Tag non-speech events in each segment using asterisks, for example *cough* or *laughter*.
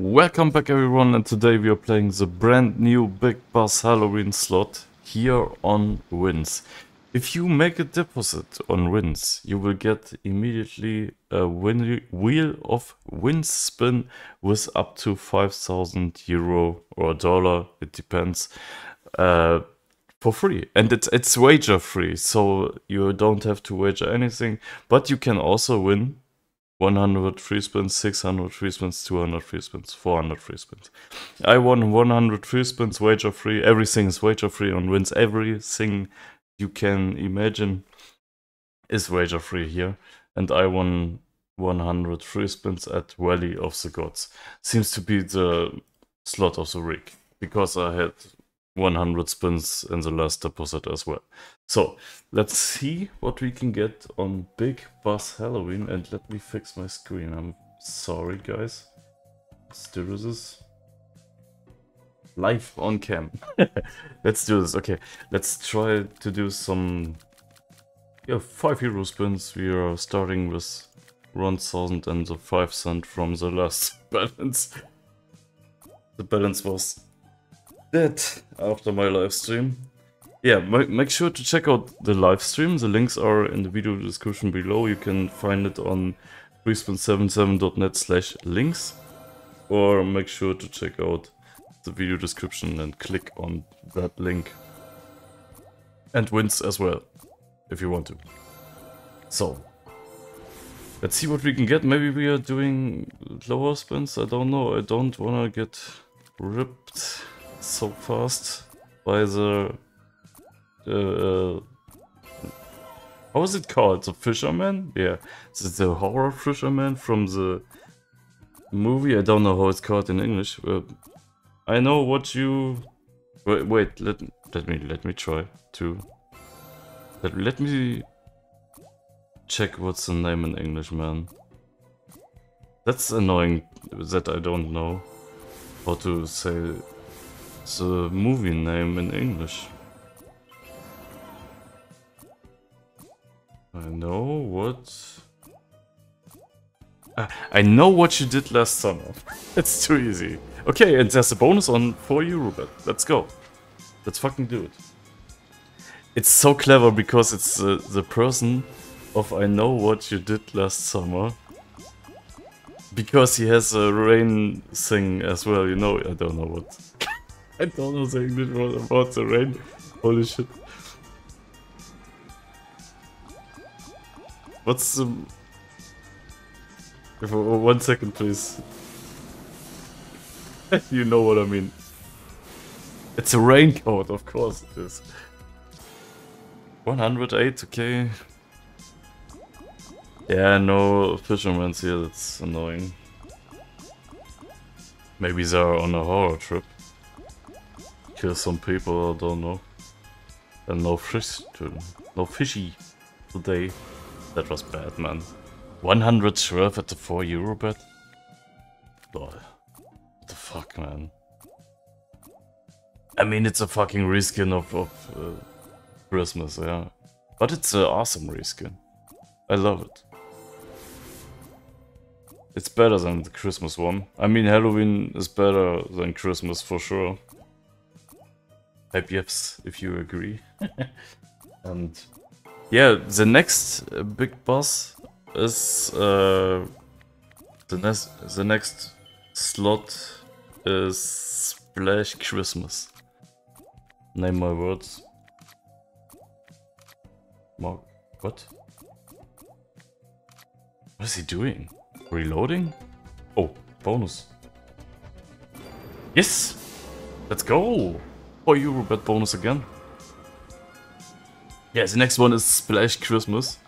Welcome back everyone and today we are playing the brand new Big Bass Halloween slot here on Winz. If you make a deposit on Winz, you will get immediately a win wheel of Winz spin with up to 5000 euro or dollar, it depends, uh, for free. And it's, it's wager free, so you don't have to wager anything, but you can also win 100 free spins, 600 free spins, 200 free spins, 400 free spins. I won 100 free spins, wager free. Everything is wager free on Winz. Everything you can imagine is wager free here. And I won 100 free spins at Valley of the Gods. Seems to be the slot of the week because I had 100 spins in the last deposit as well. So let's see what we can get on Big Bass Halloween and let me fix my screen. I'm sorry guys. Do this. Live on cam. *laughs* let's do this. Okay, let's try to do some yeah, 5 euro spins. We are starting with 1000 and the 5 cent from the last *laughs* balance. The balance was that after my live stream. Yeah, make sure to check out the live stream. The links are in the video description below. You can find it on freespin77.net slash links. Or make sure to check out the video description and click on that link. And Winz as well, if you want to. So, let's see what we can get. Maybe we are doing lower spins, I don't know. I don't wanna get ripped so fast by the... Uh, how is it called? The fisherman? Yeah, is the horror fisherman from the movie? I don't know how it's called in English. I know what you... Wait, wait, let, let me let me try to... Let, let me check what's the name in English, man. That's annoying that I don't know how to say the movie name in English? I know what... Uh, I know what you did last summer. *laughs* it's too easy. Okay, and there's a bonus on 4 euro bet. Let's go. Let's fucking do it. It's so clever because it's uh, the person of I know what you did last summer. Because he has a rain thing as well, you know, I don't know what. I don't know the English word about the rain. Holy shit. What's um, the... Uh, one second, please. *laughs* you know what I mean. It's a raincoat, of course it is. 108, okay. Yeah, no fishermen's here, that's annoying. Maybe they're on a horror trip kill some people, I don't know. And no fish, no fishy today. That was bad, man. 112 at the 4 euro bet? Lol. What the fuck, man? I mean, it's a fucking reskin of, of uh, Christmas, yeah. But it's an awesome reskin. I love it. It's better than the Christmas one. I mean, Halloween is better than Christmas for sure. Yes if you agree. *laughs* and yeah, the next uh, big bass is uh, the next the next slot is Splash Christmas. Name my words. Mark, what? What is he doing? Reloading? Oh, bonus. Yes! Let's go! Oh, Euro bet bonus again. Yeah, the next one is Splash Christmas.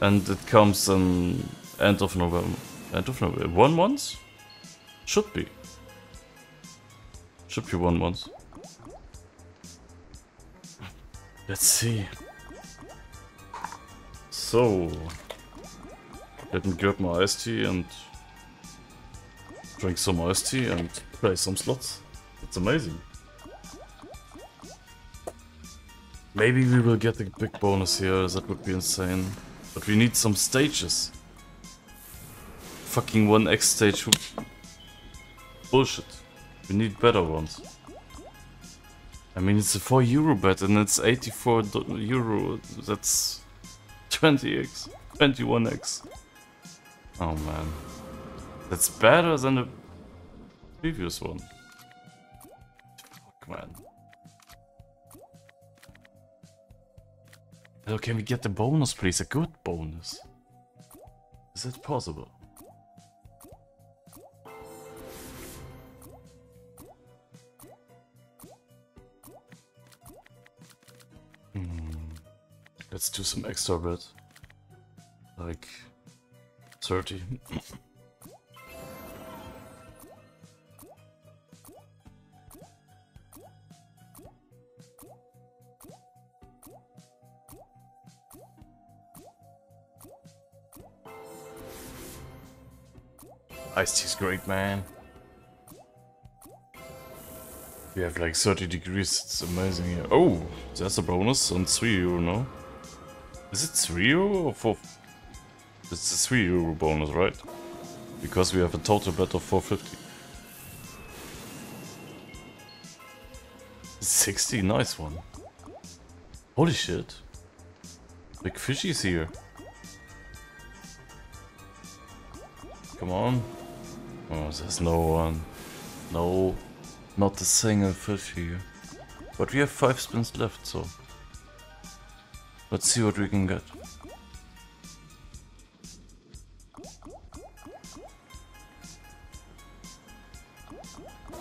And it comes in end of November. End of November. One month? Should be. Should be one month. Let's see. So, let me grab my iced tea and drink some iced tea and play some slots. It's amazing. Maybe we will get a big bonus here, that would be insane. But we need some stages. Fucking 1x stage bullshit. We need better ones. I mean, it's a 4 euro bet and it's 84 euro. That's 20x, 21x. Oh man. That's better than the previous one. Fuck man. Hello, can we get the bonus please? A good bonus. Is that possible? Hmm. Let's do some extra bit. Like 30. *laughs* Ice tea's great, man. We have like 30 degrees, it's amazing here. Oh, that's a bonus on 3 euro, no? Is it 3 euro or 4? It's a 3 euro bonus, right? Because we have a total bet of 450. 60, nice one. Holy shit. Big fishies here. Come on. Oh, there's no one. No, not a single fish here. But we have 5 spins left, so... Let's see what we can get.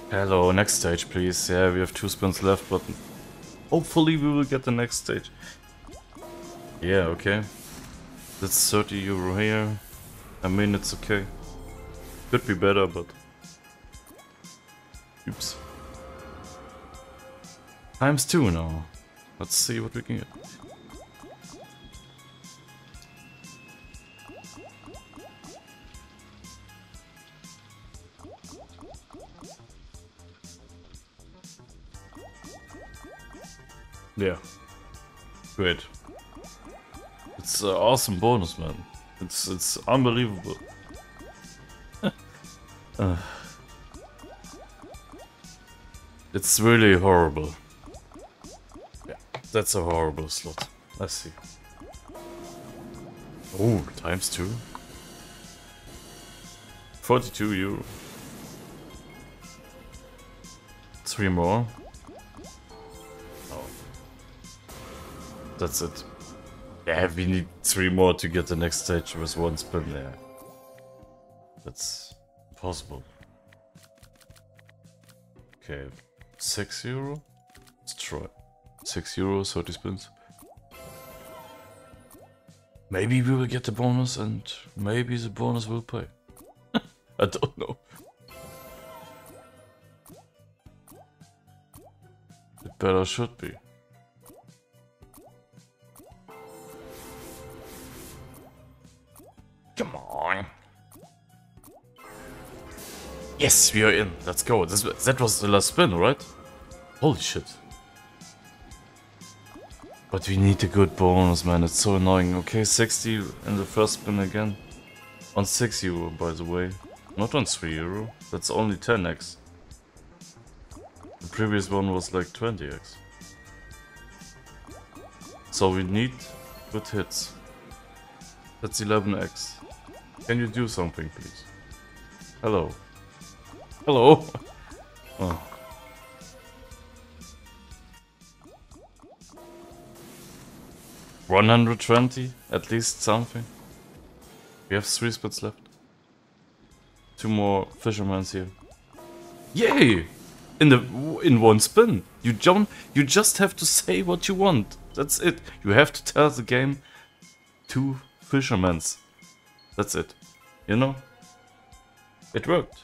Hello, next stage please. Yeah, we have two spins left, but hopefully we will get the next stage. Yeah, okay. That's 30 euro here. I mean, it's okay. Could be better, but... Oops. Times two now. Let's see what we can get. Yeah. Great. It's an awesome bonus, man. It's it's unbelievable. Uh. It's really horrible. Yeah, that's a horrible slot. Let's see. Oh, times two. 42 euro. Three more. Oh. That's it. Yeah, we need three more to get the next stage with one spin there. That's possible. Okay, 6 euro? Let's try. 6 euro, 30 spins. Maybe we will get the bonus and maybe the bonus will pay. *laughs* I don't know. It better should be. Yes, we are in. Let's go. This, that was the last spin, right? Holy shit. But we need a good bonus, man. It's so annoying. Okay, 60 in the first spin again. On 6 euro, by the way. Not on 3 euro. That's only 10x. The previous one was like 20x. So we need good hits. That's 11x. Can you do something, please? Hello. Hello. Oh. One hundred twenty, at least something. We have three spots left. Two more fishermen's here. Yay! In the in one spin. You jump. You just have to say what you want. That's it. You have to tell the game two fishermen's. That's it. You know? It worked.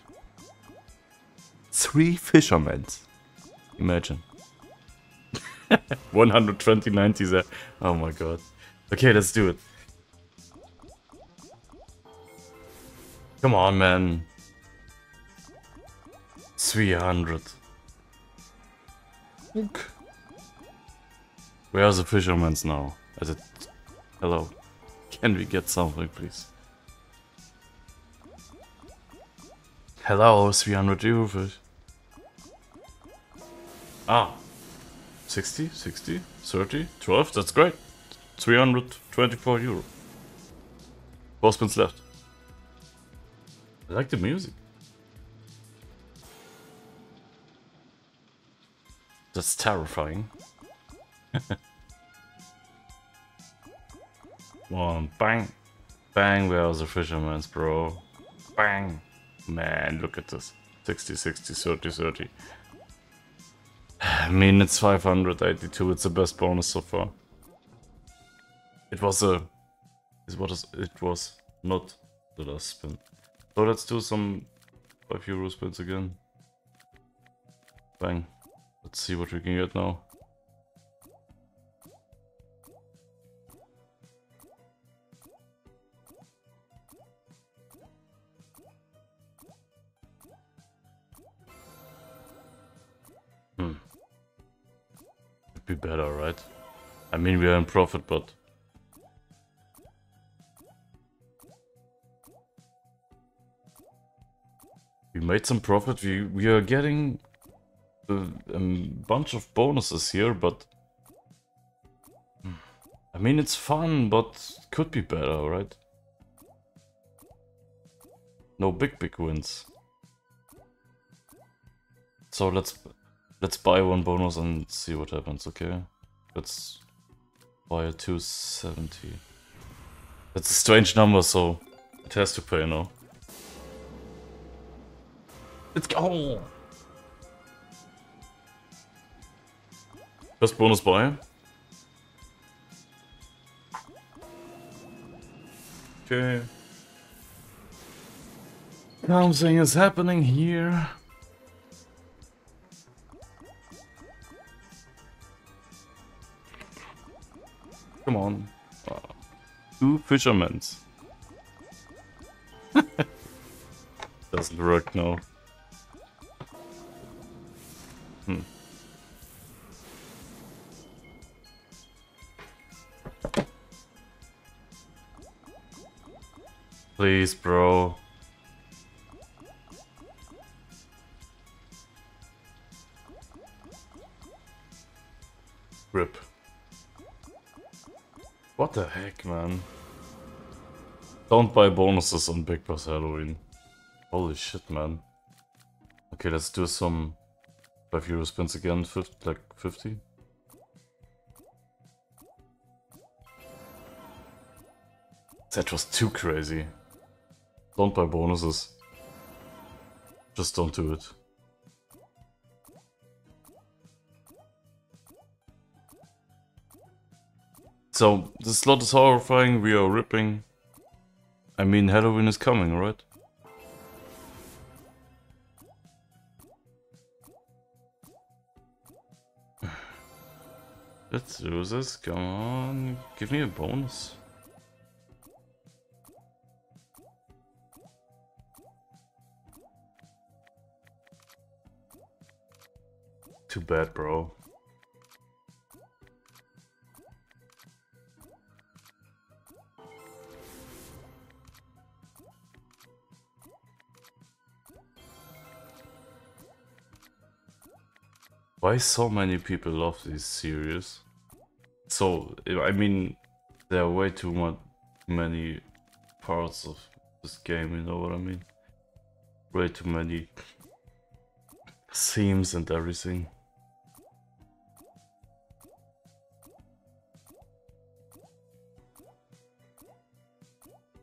Three fishermen. Imagine. *laughs* 120 90 there. Oh my god. Okay, let's do it. Come on, man. 300. Look. Where are the fishermen's now? Is it... Hello. Can we get something, please? Hello, 300 euro fish. Ah. 60, 60, 30, 12, that's great. 324 euro. Four spins left. I like the music. That's terrifying. *laughs* One, bang. Bang, where's the fisherman's bro? Bang. Man, look at this. 60, 60, 30, 30. I mean, it's 582, it's the best bonus so far. It was a... Is what is, it was not the last spin. So let's do some 5 euro spins again. Bang. Let's see what we can get now. Be better, right? I mean, we are in profit, but... We made some profit. We, we are getting a, a bunch of bonuses here, but... I mean, it's fun, but could be better, right? No big, big wins. So let's let's buy one bonus and see what happens, okay? Let's buy a 270. That's a strange number, so it has to pay now. Let's go! First bonus buy. Okay. Something is happening here. Come on. Oh. Two fishermen's. *laughs* Doesn't work now. Hmm. Please, bro. Man? Don't buy bonuses on Big Bass Halloween. Holy shit, man. Okay, let's do some 5 euro spins again, 50, like 50. That was too crazy. Don't buy bonuses. Just don't do it. So, the slot is horrifying, we are ripping. I mean, Halloween is coming, right? *sighs* Let's do this, come on, give me a bonus. Too bad, bro. Why so many people love this series? So, I mean, there are way too much, many parts of this game, you know what I mean? Way too many themes and everything.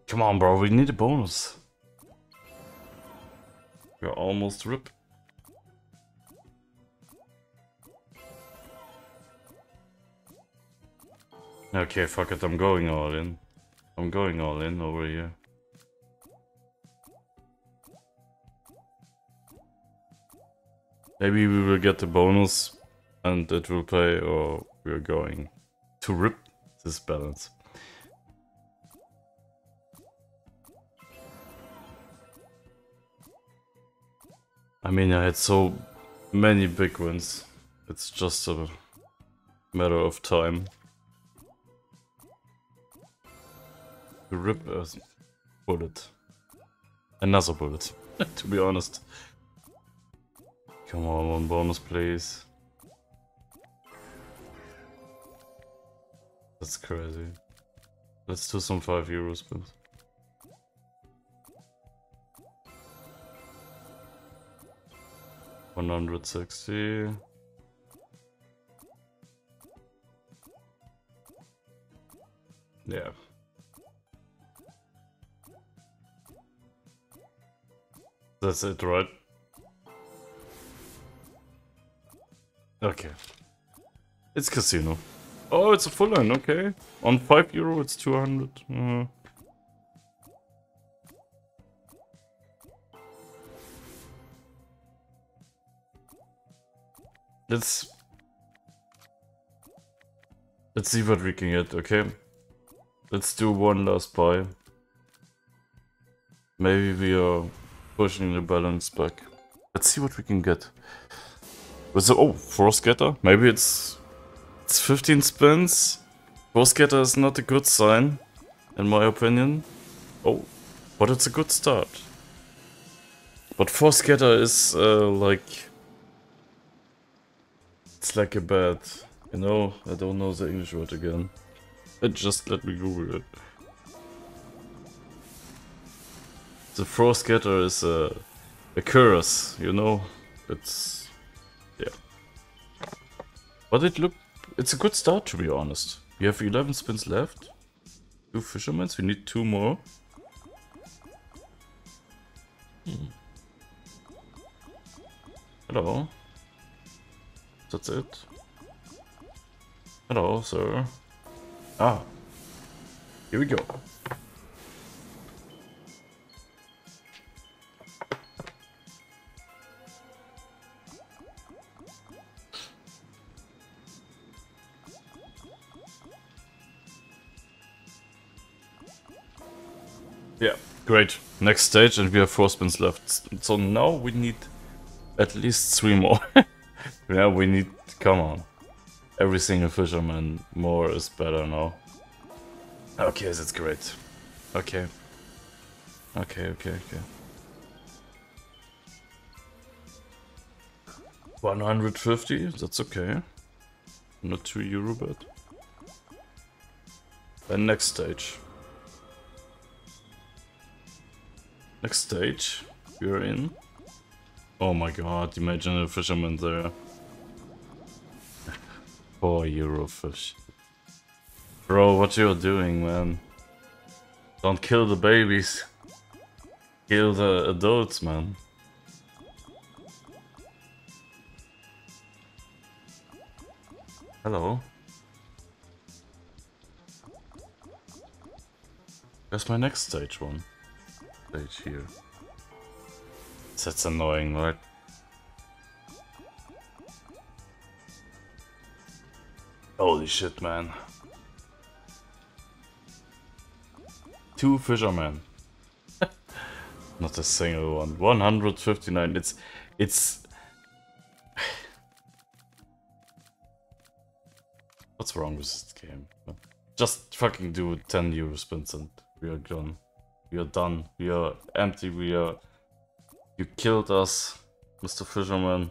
Come on, bro, we need a bonus. We're almost ripped. Okay, fuck it, I'm going all in. I'm going all in over here. Maybe we will get the bonus and it will play or we're going to rip this balance. I mean, I had so many big wins. It's just a matter of time. Rip a bullet. Another bullet. *laughs* to be honest. Come on, one bonus, please. That's crazy. Let's do some 5 euro spins. One hundred sixty. That's it, right? Okay. It's casino. Oh, it's a full line, okay. On 5 euro, it's 200. Uh. Let's... Let's see what we can get, okay? Let's do one last buy. Maybe we are pushing the balance back. Let's see what we can get. Was it, oh, Force Getter? Maybe it's it's 15 spins. Force Getter is not a good sign, in my opinion. Oh, but it's a good start. But Force Getter is uh, like... It's like a bad... You know, I don't know the English word again. Just let me Google it. The Force Getter is a, a curse, you know? It's... yeah. But it look... It's a good start, to be honest. We have 11 spins left. Two fishermen, we need two more. Hmm. Hello. That's it. Hello, sir. Ah. Here we go. Yeah, great. Next stage and we have four spins left. So now we need at least three more. *laughs* yeah, we need... come on. Every single fisherman more is better now. Okay, that's great. Okay. Okay, okay, okay. 150, that's okay. Not 2 euro bet. And next stage. Next stage, we're in. Oh my god, imagine a fisherman there. *laughs* Poor Eurofish. Bro, what you're doing, man? Don't kill the babies. Kill the adults, man. Hello. Where's my next stage one? Stage here. That's annoying, right? Holy shit, man. Two fishermen. *laughs* Not a single one. 159. It's... It's... *sighs* What's wrong with this game? Just fucking do 10 euro spins and we are gone. We are done. We are empty. We are... You killed us, Mr. Fisherman.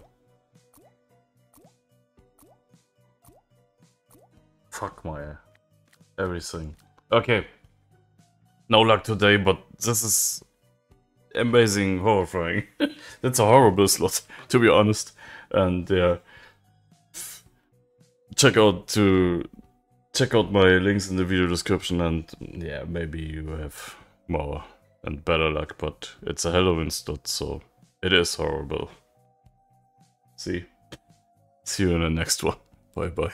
Fuck my... Everything. Okay. No luck today, but this is... Amazing, horrifying. *laughs* That's a horrible slot, *laughs* to be honest. And yeah... Check out to check out my links in the video description and yeah, maybe you have more and better luck, but it's a Halloween stud, so it is horrible. See? See you in the next one. *laughs* Bye bye.